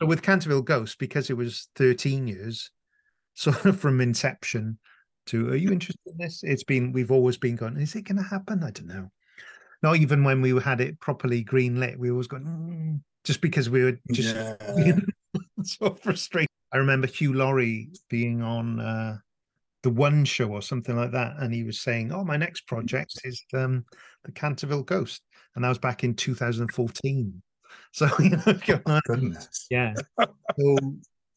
So with Canterville Ghost, because it was 13 years, sort of from inception to are you interested in this? It's been we've always been going, is it gonna happen? I don't know. Not even when we had it properly green lit, we always going, "Mm," just because we were just Yeah. so frustrated. I remember Hugh Laurie being on uh, the One Show or something like that, and he was saying, "Oh, my next project is um, the Canterville Ghost," and that was back in 2014. So you know, going on, Goodness. yeah, so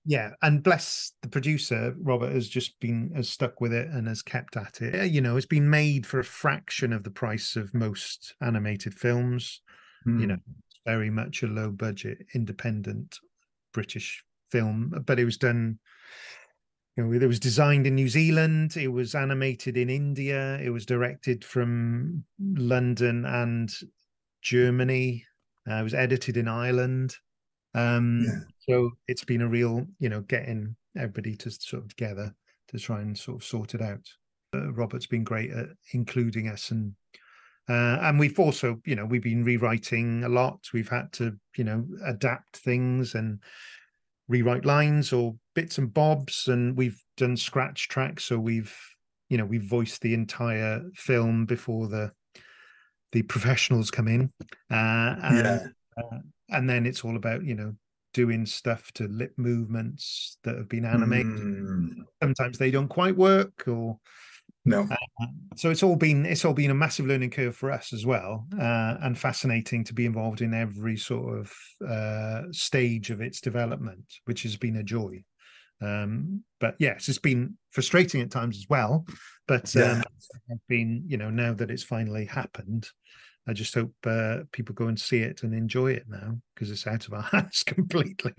yeah, and bless the producer Robert has just been has stuck with it and has kept at it. You know, it's been made for a fraction of the price of most animated films Hmm. you know, very much a low budget, independent British film, but it was done. You know, it was designed in New Zealand. It was animated in India. It was directed from London and Germany. Uh, it was edited in Ireland. Um, Yeah. So it's been a real, you know, getting everybody to sort of together to try and sort of sort it out. Uh, Robert's been great at including us and uh, and we've also, you know, we've been rewriting a lot. We've had to, you know, adapt things and rewrite lines or bits and bobs. And we've done scratch tracks. So we've, you know, we've voiced the entire film before the the professionals come in. Uh, and, Yeah. uh, and then it's all about, you know, doing stuff to lip movements that have been animated. Hmm. Sometimes they don't quite work or No. so it's all been it's all been a massive learning curve for us as well uh, and fascinating to be involved in every sort of uh, stage of its development which has been a joy um, but yes it's been frustrating at times as well but Yeah. um, it's been you know now that it's finally happened i just hope uh, people go and see it and enjoy it now because it's out of our hands completely